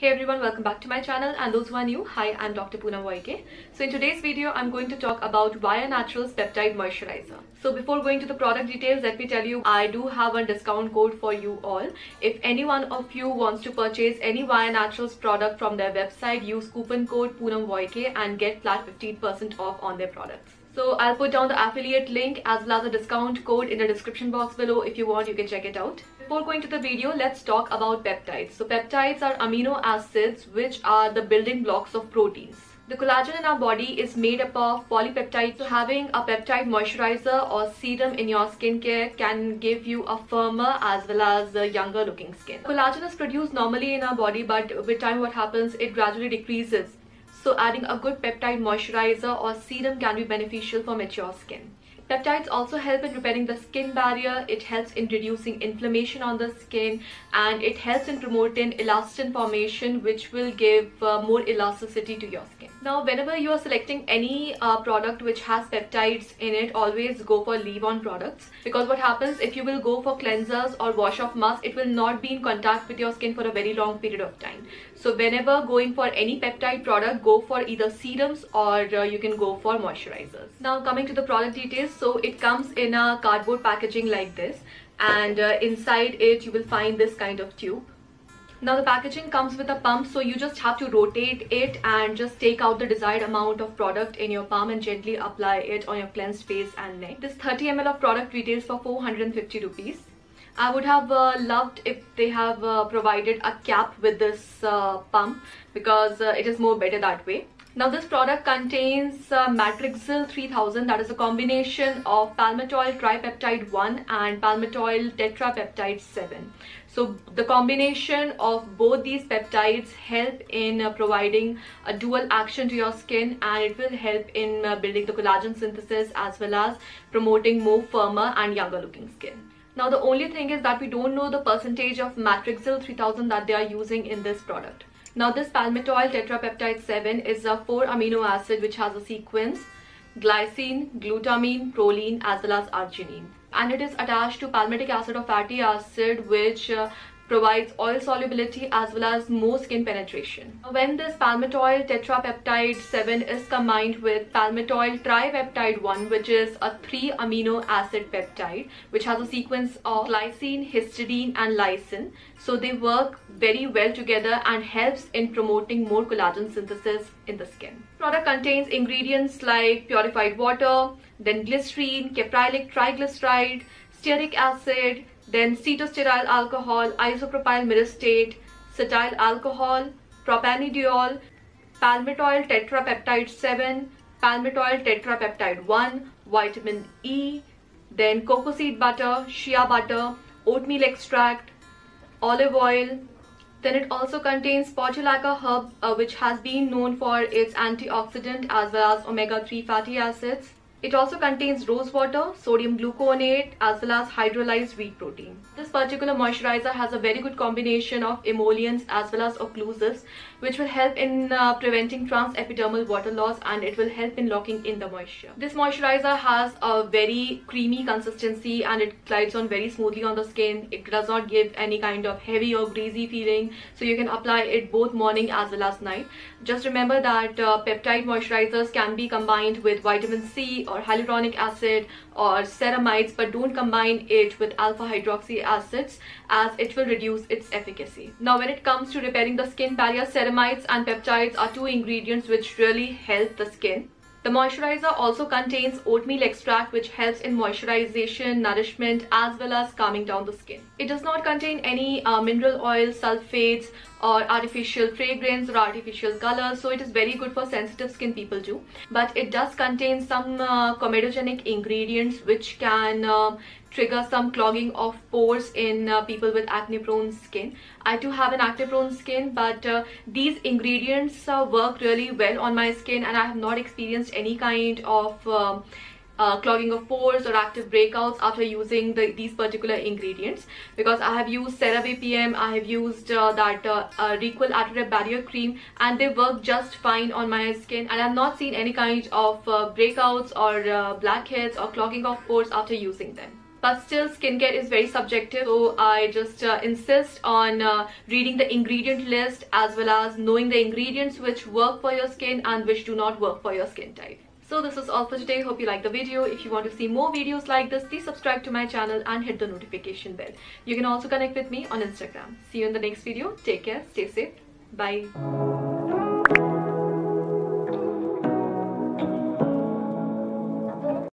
Hey everyone, welcome back to my channel and those who are new, hi, I'm Dr. Poonam Woike. So in today's video, I'm going to talk about Vya Naturals Peptide Moisturizer. So before going to the product details, let me tell you, I do have a discount code for you all. If any one of you wants to purchase any Vya Naturals product from their website, use coupon code Poonam Woike and get flat 15% off on their products. So I'll put down the affiliate link as well as a discount code in the description box below. If you want, you can check it out. Before going to the video, let's talk about peptides. So peptides are amino acids which are the building blocks of proteins. The collagen in our body is made up of polypeptides. So having a peptide moisturizer or serum in your skincare can give you a firmer as well as a younger looking skin. Collagen is produced normally in our body but with time what happens, it gradually decreases so adding a good peptide moisturizer or serum can be beneficial for mature skin. Peptides also help in repairing the skin barrier, it helps in reducing inflammation on the skin and it helps in promoting elastin formation which will give uh, more elasticity to your skin. Now whenever you are selecting any uh, product which has peptides in it, always go for leave-on products because what happens if you will go for cleansers or wash off mask, it will not be in contact with your skin for a very long period of time. So whenever going for any peptide product, go for either serums or uh, you can go for moisturizers. Now coming to the product details, so it comes in a cardboard packaging like this and uh, inside it you will find this kind of tube now the packaging comes with a pump so you just have to rotate it and just take out the desired amount of product in your palm and gently apply it on your cleansed face and neck. This 30 ml of product retails for 450 rupees. I would have uh, loved if they have uh, provided a cap with this uh, pump because uh, it is more better that way. Now this product contains uh, Matrixyl 3000 that is a combination of palmitoyl tripeptide 1 and palmitoyl tetrapeptide 7. So the combination of both these peptides help in uh, providing a dual action to your skin and it will help in uh, building the collagen synthesis as well as promoting more firmer and younger looking skin. Now the only thing is that we don't know the percentage of Matrixyl 3000 that they are using in this product. Now this palmitoyl tetrapeptide 7 is a 4 amino acid which has a sequence glycine, glutamine, proline as well as arginine. And it is attached to palmitic acid or fatty acid which uh, provides oil solubility as well as more skin penetration. When this palmitoyl tetrapeptide 7 is combined with palmitoyl tripeptide 1 which is a 3 amino acid peptide which has a sequence of glycine, histidine and lysine. So they work very well together and helps in promoting more collagen synthesis in the skin. Product contains ingredients like purified water, then glycerine, caprylic triglyceride, stearic acid, then cetostearyl alcohol, isopropyl myristate, cetyl alcohol, propanediol, palmitoyl tetrapeptide 7, palmitoyl tetrapeptide 1, vitamin E, then cocoa seed butter, shea butter, oatmeal extract, olive oil. Then it also contains portulaca herb uh, which has been known for its antioxidant as well as omega-3 fatty acids. It also contains rose water, sodium gluconate as well as hydrolyzed wheat protein. This particular moisturizer has a very good combination of emollients as well as occlusives which will help in uh, preventing transepidermal water loss and it will help in locking in the moisture. This moisturizer has a very creamy consistency and it glides on very smoothly on the skin. It does not give any kind of heavy or greasy feeling so you can apply it both morning as well as night. Just remember that uh, peptide moisturizers can be combined with vitamin C or hyaluronic acid or ceramides but don't combine it with alpha hydroxy acids as it will reduce its efficacy. Now when it comes to repairing the skin barrier, and peptides are two ingredients which really help the skin. The moisturizer also contains oatmeal extract which helps in moisturization, nourishment as well as calming down the skin. It does not contain any uh, mineral oil, sulfates or artificial fragrance or artificial color so it is very good for sensitive skin people too but it does contain some uh, comedogenic ingredients which can uh, trigger some clogging of pores in uh, people with acne prone skin i do have an acne prone skin but uh, these ingredients uh, work really well on my skin and i have not experienced any kind of um, uh, clogging of pores or active breakouts after using the, these particular ingredients because I have used CeraVe PM, I have used uh, that uh, uh, Re'equil Attorep Barrier Cream and they work just fine on my skin and I have not seen any kind of breakouts or blackheads or clogging of pores after using them. But still skincare is very subjective so I just uh, insist on uh, reading the ingredient list as well as knowing the ingredients which work for your skin and which do not work for your skin type. So this is all for today. Hope you like the video. If you want to see more videos like this, please subscribe to my channel and hit the notification bell. You can also connect with me on Instagram. See you in the next video. Take care. Stay safe. Bye.